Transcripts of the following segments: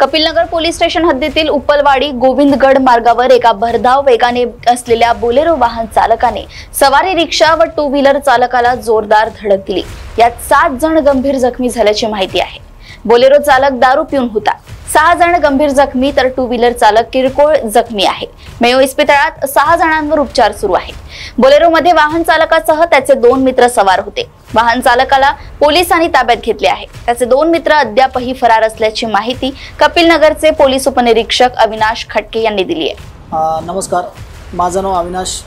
Kapilnagar police station हद्दीतील उपलवाडी गोविंदगड मार्गावर एका भरधाव वेगाने असलेल्या बोलेरो वाहन चालकाने सवारी रिक्षा व टू व्हीलर चालकाला जोरदार धडक दिली. यात सात जण गंभीर जखमी झाल्याची माहिती आहे. बोलेरो चालक दारू पिऊन होता. सहा जण गंभीर जखमी तर टू व्हीलर चालक किरकोळ जखमी आहे मेयो इस्पितळात सहा जणांवर उपचार सुरू आहे बोलेरोमध्ये वाहन चालकासह त्याचे दोन मित्र सवार होते. वाहन चालकाला पोलिसांनी ताब्यात घेतले आहे. त्याचे दोन मित्र अद्यापही फरार असल्याची माहिती कपिलनगरचे पोलीस उपनिरीक्षक अविनाश खटके यांनी दिली आहे. नमस्कार. माझं नाव अविनाश.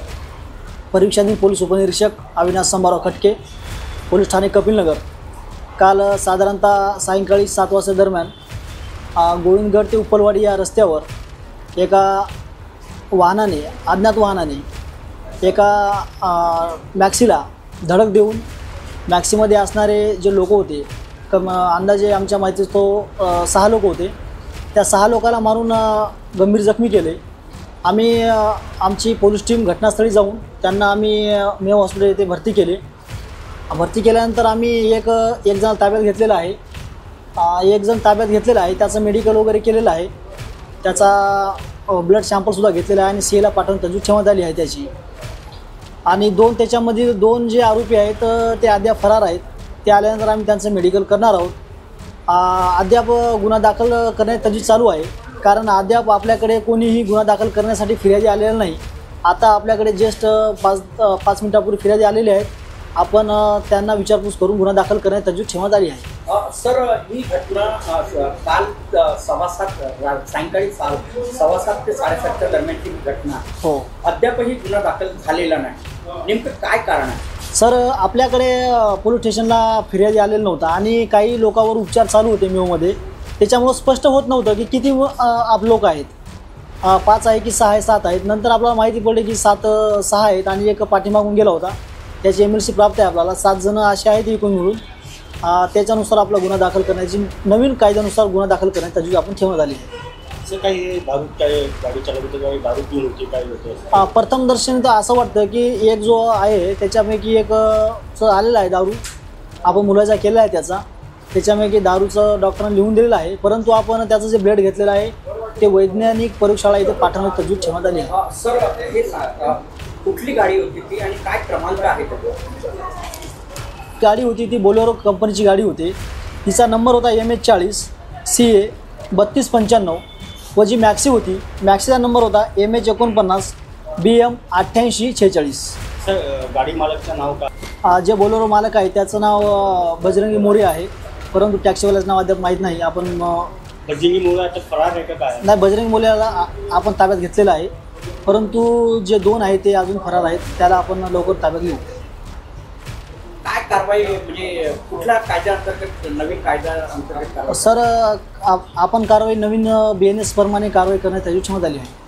परीक्षाधीन पोलीस उपनिरीक्षक अविनाश संभाराव खटके पोलीस ठाणे कपिलनगर. काल साधारणतः सायंकाळी सात वाजता दरम्यान गोविंदगड ते उपलवाडी या रस्त्यावर एका वाहनाने अज्ञात वाहनाने एका मॅक्सीला धडक देऊन मॅक्सीमध्ये असणारे जे लोक होते कम अंदाजे आमच्या माहितीत तो सहा लोक होते. त्या सहा लोकाला मारून गंभीर जखमी केले. आम्ही आमची पोलीस टीम घटनास्थळी जाऊन त्यांना आम्ही मेव हॉस्पिटल येथे भरती केले. भरती केल्यानंतर आम्ही एक एक जण ताब्यात घेतलेला आहे. एक जण ताब्यात घेतलेला आहे त्याचं मेडिकल वगैरे केलेलं आहे. त्याचा ब्लड सॅम्पलसुद्धा घेतलेला आहे आणि सी एला पाठवून तजूज ठेवण्यात आली आहे त्याची. आणि दोन त्याच्यामध्ये दोन जे आरोपी आहेत ते अद्याप फरार आहेत. ते आल्यानंतर आम्ही त्यांचं मेडिकल करणार आहोत. अद्याप गुन्हा दाखल करण्याची तजवीज चालू आहे. कारण अद्याप आपल्याकडे कोणीही गुन्हा दाखल करण्यासाठी फिर्यादी आलेला नाही. आता आपल्याकडे जस्ट पाच पाच मिनिटापूर्वी फिर्यादी आलेले आहेत. आपण त्यांना विचारपूस करून गुन्हा दाखल करण्याची तजवीज ठेवण्यात आली आहे. सर ही घटना काल अ, सव्वा सात रा- सायंकाळी सव्वा सात ते साडेसातच्या दरम्यानची घटना. हो. अद्यापही गुन्हा दाखल झालेला नाही. नेमकं काय कारण आहे? सर आपल्याकडे पोलीस स्टेशनला फिर्यादी आलेलं नव्हतं आणि काही लोकांवर उपचार चालू होते मेवमध्ये. त्याच्यामुळं स्पष्ट होत नव्हतं की किती आप लोक आहेत. पाच आहे की सहा आहे सात आहेत. नंतर आपल्याला माहिती पडली की सात सहा आहेत आणि एक पाठीमागून गेला होता. त्याची एम एल सी प्राप्त आहे आपल्याला. सात जणं असे आहेत एकूण मिळून. त्याच्यानुसार आपला गुन्हा दाखल करण्याची नवीन कायद्यानुसार गुन्हा दाखल करण्याची तजवीज आपण ठेवण्यात आली. आहे काही दारू काय गाडी चालवत होते काही दारू पिऊन होती काय होतं? अ, प्रथम दर्शनी तर असं वाटतं की एक जो आहे त्याच्यापैकी एक आलेला आहे दारू. आपण मुलाचा केला आहे त्याचा. त्याच्यापैकी दारूचं डॉक्टरांनी लिहून दिलेलं आहे. परंतु आपण त्याचं जे ब्लड घेतलेलं आहे ते वैज्ञानिक प्रयोगशाळा इथे पाठवण्यात तजवीज ठेवण्यात आली आहे. कुठली गाडी होती ती आणि काय क्रमांक आहे त्याचा? गाडी होती ती बोलेरो कंपनीची गाडी होती. तिचा नंबर होता एम एच चाळीस सी ए बत्तीस पंच्याण्णव व जी मॅक्सी होती मॅक्सीचा नंबर होता एम एच एकोणपन्नास बी एम अठ्ठ्याऐंशी छेचाळीस सर गाडी मालकचं नाव आ, जे बोलेरो मालक आहे त्याचं नाव बजरंगी मोरे आहे. परंतु टॅक्सीवाल्याचं नाव अद्याप माहीत नाही. आपण अ, बजिंगी मुलं आता फरार आहे का काय? नाही बजरंगी मोरेला आ- आपण ताब्यात घेतलेलं आहे. परंतु जे दोन आहेत ते अजून फरार आहेत. त्याला आपण लवकर ताब्यात घेऊ. कारवाई म्हणजे कुठल्या कायद्या अंतर्गत नवीन कायदा अंतर्गत सर आपण कारवाई नवीन बी एन एस प्रमाणे कारवाई करण्यात याची क्षमता आली आहे.